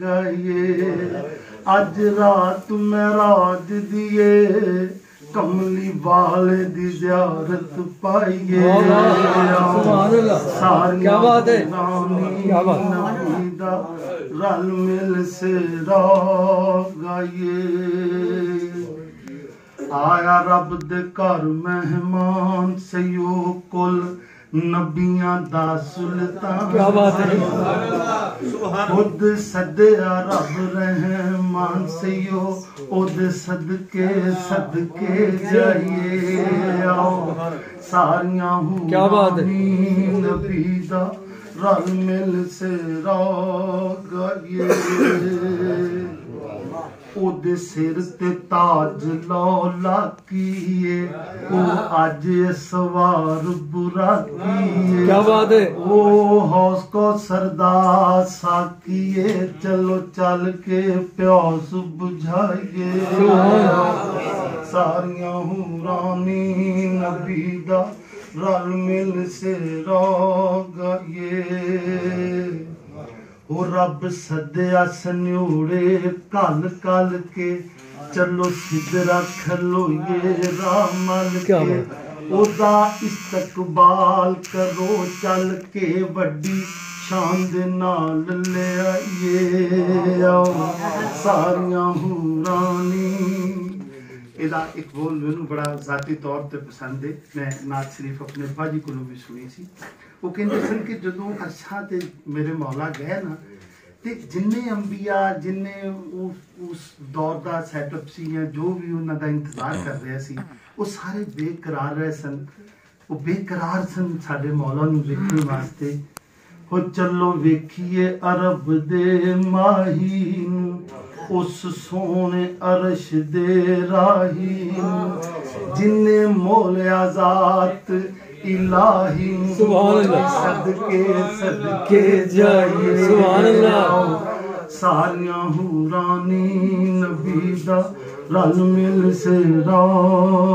گئے اج رات معراج دیے کملی بال دی زیارت پائیے۔ رل مل سے را گائیے۔ آیا رب دے گھر مہمان سیو کل نبیاں دا سلطان کیا بات ہے؟ خود صدیا رب رحمان سیو اود صدقے صدقے جائیے۔ آؤ ساریاں ہوں کیا بات ہے؟ نبی دا رل مل سے را گئیے او دے سر تے تاج لولا کیے او اج سوار برا کیے کیا بات ہے او حوس کو سردار ساکیے چلو چل کے پیاس بجھائیے ساریاں ہوں رانی نبی دا رل مل سے رو گئے وہ رب سدے اوڑے کل کال چلو رکھو گے رام کے استقبال کرو چل کے بڑی شان لے آؤ ساریاں ਇਹਦਾ ਇੱਕ ਬੋਲ ਮੈਨੂੰ ਬੜਾ ਜ਼ਾਤੀ ਤੌਰ ਤੇ ਪਸੰਦ ਹੈ ਮੈਂ ਨਾਤ ਸ਼ਰੀਫ ਆਪਣੇ ਭਾਜੀ ਕੋਲੋਂ ਵੀ ਸੁਣੀ ਸੀ। ਉਹ ਕਹਿੰਦੇ ਸਨ ਕਿ ਜਦੋਂ ਅਰਸ਼ਾਂ ਤੇ ਮੇਰੇ ਮੌਲਾ ਗਏ ਨਾ, ਤੇ ਜਿੰਨੇ ਅੰਬੀਆ, ਜਿੰਨੇ ਉਸ ਉਸ ਦੌਰ ਦਾ ਸੈਟਅਪ ਸੀ ਜਾਂ ਜੋ ਵੀ ਉਹਨਾਂ ਦਾ ਇੰਤਜ਼ਾਰ ਕਰ ਰਿਹਾ ਸੀ, ਉਹ ਸਾਰੇ ਬੇਕਰਾਰ ਰਹੇ ਸਨ। ਉਹ ਬੇਕਰਾਰ ਸਨ ਸਾਡੇ ਮੌਲਾ ਨੂੰ ਵੇਖਣ ਵਾਸਤੇ। ਹੋ ਚੱਲੋ ਵੇਖੀਏ ਅਰਬ ਦੇ ਮਾਹੀ اس سونے عرش دے راہی جن مول آزاد الہی صدقے صدقے جائیے۔ سبحان اللہ۔ ساریاں ہورانی نبی دا رل مل سے راہ۔